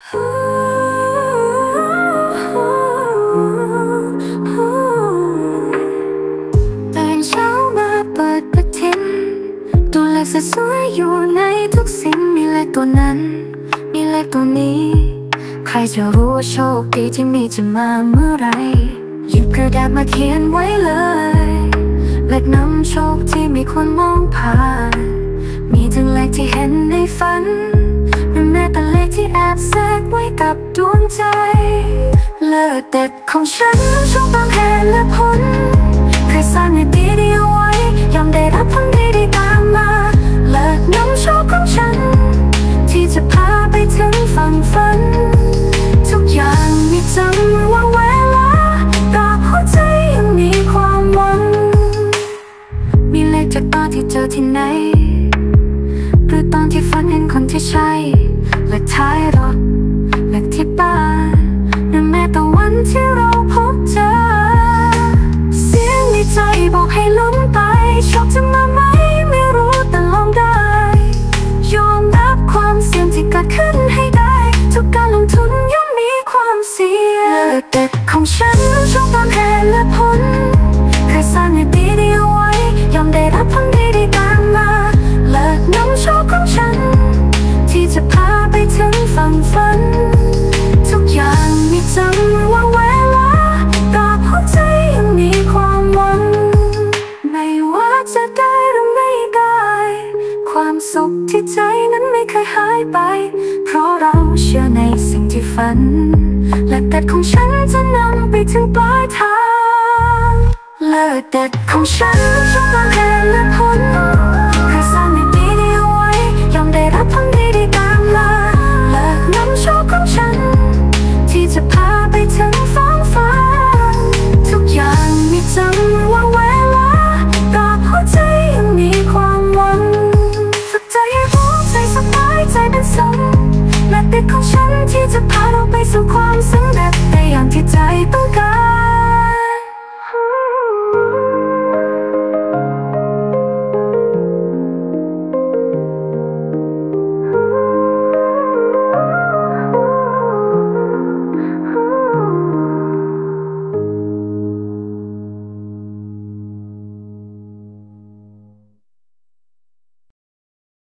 ตื่นเช้ามาเปิดปฏิทินตัวเลขสวยอยู่ในทุกสิ่งมีเลขตัวนั้น มีเลขตัวนี้ ใครจะรู้ว่าโชคดีที่มีจะมาเมื่อไร หยิบกระดาษมาเขียนไว้เลยเลขนำโชคที่มีคนมองผ่าน มีทั้งเลขที่เห็นในฝัน ที่แอบแทรกไว้กับดวงใจ เลิศเด็ดของฉันโชคบางเหตุและผลเคยสร้างในดีดีเอาไว้ยอมได้รับผลดีดีตามมา เลิศน้ำโชคของฉัน ที่จะพาไปถึงฝั่งฝัน ทุกอย่างมีจำว่าเวลากับหัวใจยังมีความหวัง มีเลขจากตอนที่เจอที่ไหนหรือตอนที่ฝันเห็นคนที่ใช่ เลขท้ายรถเลขที่บ้านหรือแม้แต่วันที่เราพบเจอ เสียงในใจบอกให้ลุ้นไปโชคจะมาไหมไม่รู้แต่ลองได้ ยอมรับความเสี่ยงที่เกิดขึ้นให้ได้ ทุกการลงทุนย่อมมีความเสี่ยงเลือกเด็ดของฉันโชคตามเหตุและผล ขที่ใจนั้นไม่เคยหายไป เพราะเราเชื่อในสิ่งที่ฝัน และเด็ดของฉันจะนำไปถึงปลายทางเลิศเด็ดของฉันชอบตามเหตุและ kids a puddle, based on qualms